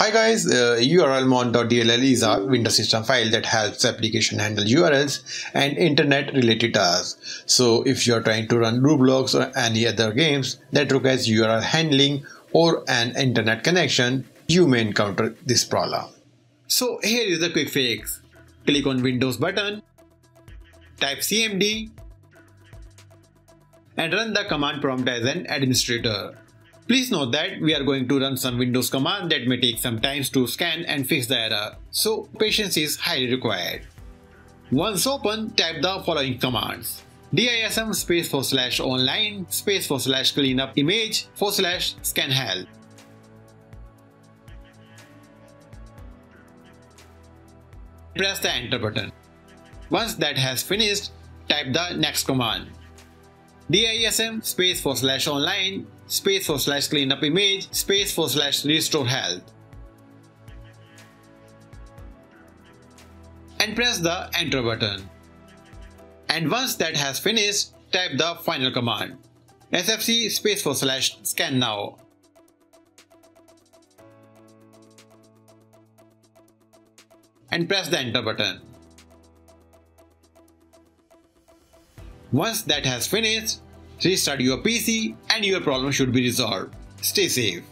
Hi guys, uh, urlmon.dll is a Windows system file that helps application handle URLs and internet related tasks. So if you are trying to run Roblox or any other games that requires URL handling or an internet connection, you may encounter this problem. So here is the quick fix. Click on Windows button, type cmd and run the command prompt as an administrator. Please note that we are going to run some Windows command that may take some time to scan and fix the error, so patience is highly required. Once open, type the following commands. dism space forward slash online space forward slash cleanup image forward slash scan health. Press the enter button. Once that has finished, type the next command. Dism space for slash online space for slash cleanup image space for slash restore health. And press the enter button. And once that has finished, type the final command. sfc space for slash scan now. And press the enter button. Once that has finished, restart your PC and your problem should be resolved. Stay safe.